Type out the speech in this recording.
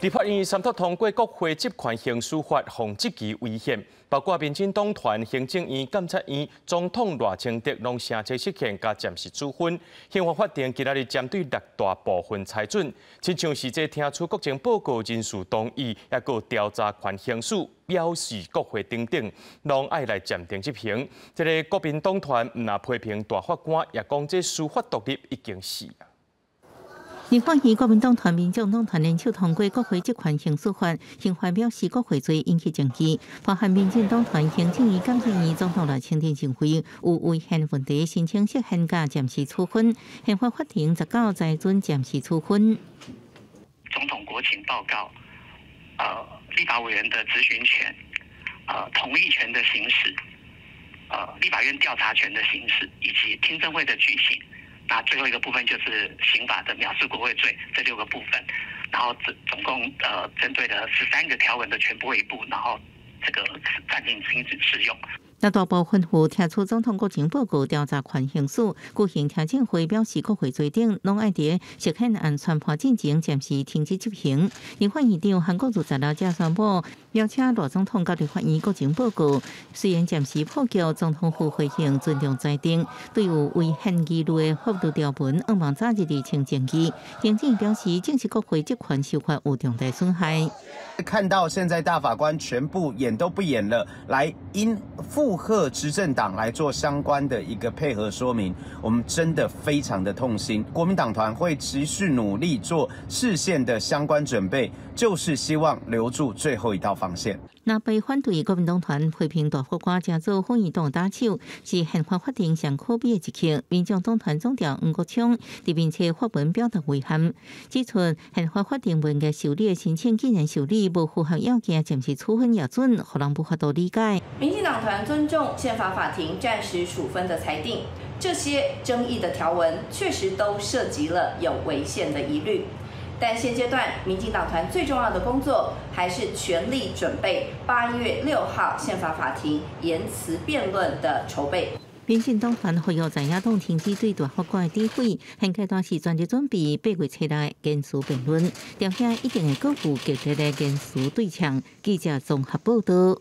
立法院三读通过国会集权刑事法，防积极危险，包括民进党团、行政院、监察院、总统赖清德拢写这实现加暂时处分。宪法法庭今日针对六大部分裁准，亲像是这听出国情报告人士同意，也个调查权刑事表示国会等等，拢爱来暂停执行。这个国民党团唔那批评大法官，也讲这司法独立已经死啊。立法院国民党团、民众党团联手通过国会职权刑事法，刑法表示国会罪引起争议，包含民进党团行政院、监察院总统来清点行会有违宪问题，申请设限价暂时处分，宪法法庭十九再准暂时处分。总统国情报告，呃，立法委员的咨询权，呃，同意权的行使，呃，立法院调查权的行使，以及听证会的举行。那最后一个部分就是刑法的藐视国会罪这六个部分，然后总总共呃针对了十三个条文的全部一部，然后这个暂停停止适用。那大部分户提出总统国情报告调查权刑诉，国行听证会表示国会决定拢爱伫实现安全判进程暂时停止执行。立法院长韩国瑜在了加宣布，邀请罗总统交立法院国情报告，虽然暂时破交总统府回应尊重裁定，对有违宪纪律的法律条文，希望早日厘清证据。行政表示，正是国会职权受法有重大损害。看到现在大法官全部演都不演了，来因。附和执政党来做相关的一个配合说明，我们真的非常的痛心。国民党团会持续努力做事先的相关准备，就是希望留住最后一道防线。那被反对国民党团批评大法官正做反移动打手，是宪法法庭上可比的一刻。民进党团总调吴国昌并且发文表达遗憾，指出宪法法庭文嘅受理申请竟然受理不符合要件，暂时处分也准，可能无法度理解。民进党团尊重宪法法庭暂时处分的裁定，这些争议的条文确实都涉及了有违宪的疑虑。但现阶段，民进党团最重要的工作还是全力准备八月六号宪法法庭言辞辩论的筹备。民进党团会有在野党停止对大法官的诋毁，现阶段是全力准备八月七日言辞辩论，条件一定会辜负具体的言辞对象。记者综合报道。